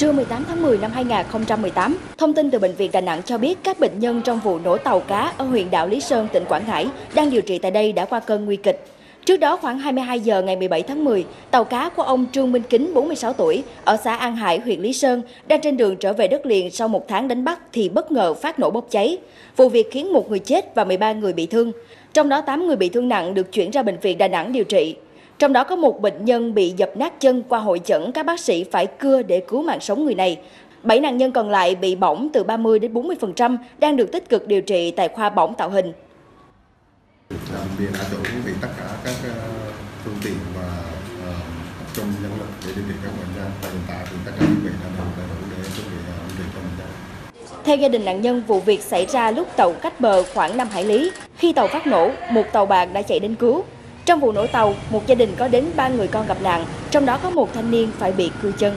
Trưa 18 tháng 10 năm 2018, thông tin từ Bệnh viện Đà Nẵng cho biết các bệnh nhân trong vụ nổ tàu cá ở huyện đảo Lý Sơn, tỉnh Quảng Ngãi đang điều trị tại đây đã qua cơn nguy kịch. Trước đó khoảng 22 giờ ngày 17 tháng 10, tàu cá của ông Trương Minh Kính, 46 tuổi, ở xã An Hải, huyện Lý Sơn, đang trên đường trở về đất liền sau một tháng đánh bắt thì bất ngờ phát nổ bốc cháy. Vụ việc khiến một người chết và 13 người bị thương. Trong đó 8 người bị thương nặng được chuyển ra bệnh viện Đà Nẵng điều trị. Trong đó có một bệnh nhân bị dập nát chân qua hội chẩn, các bác sĩ phải cưa để cứu mạng sống người này. 7 nạn nhân còn lại bị bỏng từ 30 đến 40% đang được tích cực điều trị tại khoa bỏng tạo hình. Bệnh viện đã đủ vì tất cả các ờ, phương tiện và uh, trung nhân lực để điều trị các bệnh nhân. Và hiện tại thì tất cả các bệnh đã đủ đầy đủ để chuẩn bị ờ, điều trị cho bệnh nhân. Theo gia đình nạn nhân, vụ việc xảy ra lúc tàu cách bờ khoảng 5 hải lý. Khi tàu phát nổ, một tàu bạc đã chạy đến cứu. Trong vụ nổ tàu, một gia đình có đến 3 người con gặp nạn, trong đó có một thanh niên phải bị cưa chân.